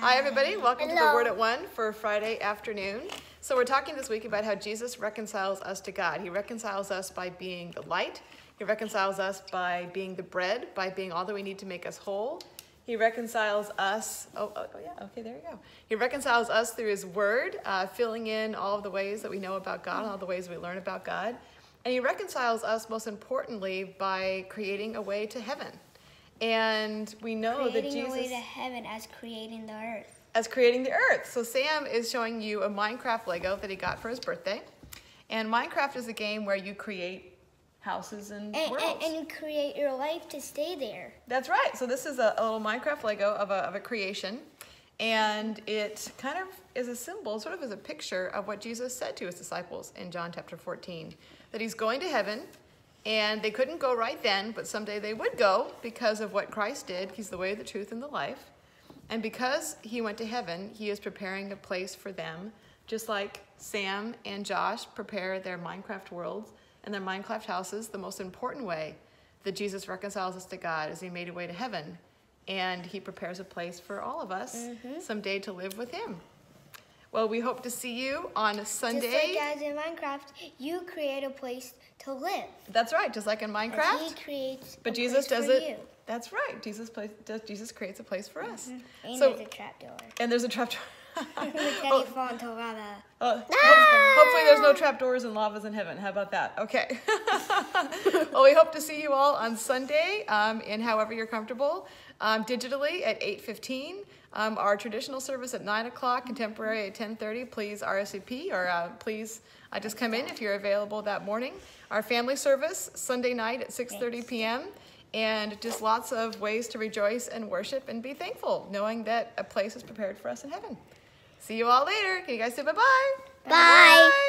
Hi, everybody. Welcome to the Word at One for Friday afternoon. So, we're talking this week about how Jesus reconciles us to God. He reconciles us by being the light, He reconciles us by being the bread, by being all that we need to make us whole. He reconciles us. Oh, oh, oh yeah. Okay, there you go. He reconciles us through His Word, uh, filling in all of the ways that we know about God, all the ways we learn about God. And He reconciles us, most importantly, by creating a way to heaven. And we know creating that Jesus a way to heaven as creating the earth. As creating the earth. So Sam is showing you a Minecraft Lego that he got for his birthday. And Minecraft is a game where you create houses and, and worlds. And, and, you create your life to stay there. That's right. So this is a, a little Minecraft Lego of a, of a creation. And it kind of is a symbol, sort of as a picture of what Jesus said to his disciples in John chapter 14. That he's going to heaven and they couldn't go right then, but someday they would go because of what Christ did. He's the way, the truth, and the life. And because he went to heaven, he is preparing a place for them, just like Sam and Josh prepare their Minecraft worlds and their Minecraft houses. The most important way that Jesus reconciles us to God is he made a way to heaven, and he prepares a place for all of us mm-hmm. someday to live with him. Well, we hope to see you on Sunday. Just like as in Minecraft, you create a place to live. That's right, just like in Minecraft. he creates but Jesus does it. You. That's right. Jesus place, does. Jesus creates a place for us. Mm-hmm. And so, there's a trapdoor. And there's a trapdoor. oh. fall into lava. Oh, hopefully there's no trapdoors and lavas in heaven. How about that? Okay. well, we hope to see you all on Sunday um, in however you're comfortable, um, digitally at 8.15. Um, our traditional service at 9 o'clock, contemporary at 10.30. Please RSVP or uh, please uh, just come in if you're available that morning. Our family service, Sunday night at 6.30 p.m. And just lots of ways to rejoice and worship and be thankful, knowing that a place is prepared for us in heaven. See you all later. Can you guys say bye-bye? Bye. bye.